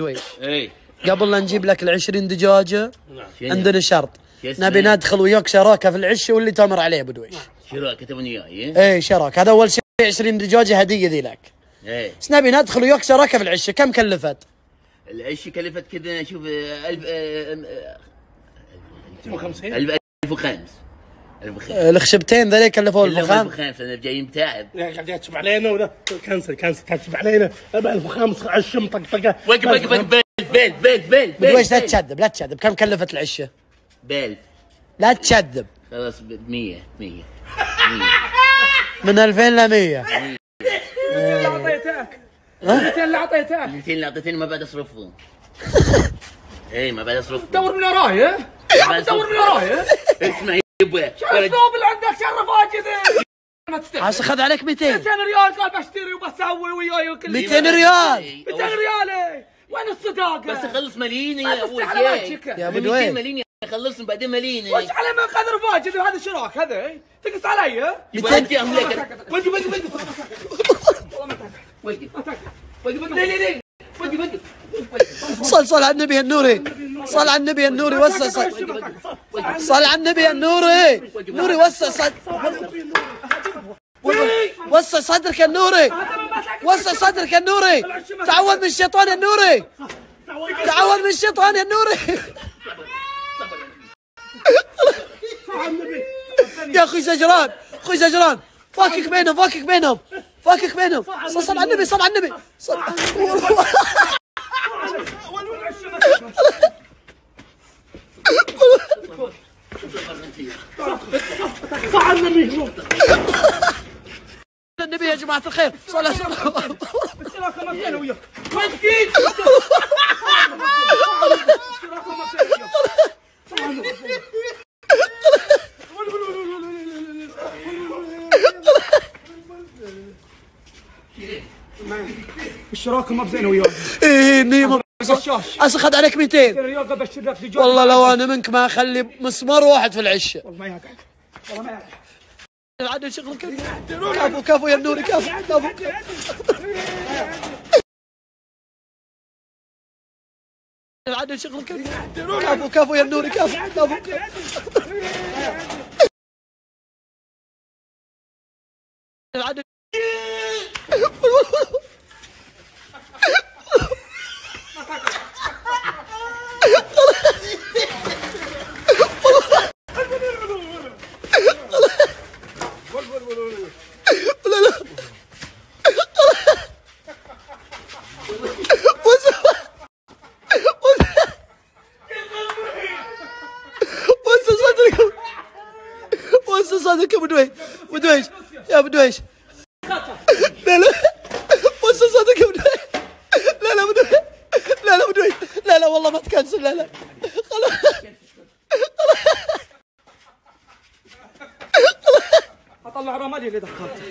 دويش إي. قبل لا نجيب لك ال 20 دجاجة نعم. عندنا شرط. نبي ندخل وياك شراكة في العشه واللي تمر عليه أبو دويش. نعم. شراكة تبون وياي إي. شراكة. هذا أول شيء 20 دجاجة هدية ذي لك. إي. بس نبي ندخل وياك شراكة في العشه كم كلفت؟ العشه كلفت كذا شوف 1000 1050 1005 الخشبتين ذلك اللي فوق الفخام. الفخام جاي متعب قاعد تشب علينا ولا؟ كنسل كنسل تشب علينا. ابع الفخام عش مطقطقه وقف وقف وقف. بيل بيل بيل بيل لا تشذب لا تشذب كم كلفت العشة؟ بيل لا تشذب خلاص 100 100 من 2000 ل 100 200 اللي أعطيتك. 200 اللي أعطيتك. 200 اللي أعطيتني ما بعد اصرفهم اي ما بعد اصرفهم دور من وراي دور من وراي اسمع. يبا شو الثوب اللي عندك شرف كذا ما تستحي عاش اخذ عليك 200 200 ريال قال بشتري وبسوي وياي وكل 200 ريال. 200 ريال إيه؟ وين الصداقة؟ بس تفتح أبوي. على شيء. يا بدوي. 200 مليين اخلصهم بعدين مليين وش على من قدر فاجد هذا الشراك هذا إيه؟ تقص علي ها؟ يبغى اديهم لك وقف وقف ليه ليه وقف وقف صل صل على النبي النوري صل على النبي النوري وسع صل صل على النبي النوري نوري وسع صد وسع صدرك النوري وسع صدرك النوري تعوذ من الشيطان النوري تعوذ من الشيطان النوري يا أخوي زجران أخوي زجران. فاكك بينهم فاكك بينهم فاكك بينهم صل صل على النبي صل على النبي. صل صح النبي النبي يا جماعة الخير. صلى وياك وين تكيد؟ الشراكه ما بزينه وياك إيه نيمة. غشاش اخذ عليك 200 ريال قبل اشتري لك دجاج والله لو أنا منك ما أخلي مسمار واحد في العشة. والله ما يقعد والله ما يقعد العدل شغلك كفو كفو يا النوري كفو كفو العدل شغلك كفو كفو يا النوري كفو كفو العدل وسع صدرك يا بدويش بدويش يا بدويش لا لا. وسع صدرك يا بدويش لا لا بدويش لا لا بدويش لا لا والله ما تكنسل لا لا. خلاص. أطلع رمادي اللي دخلته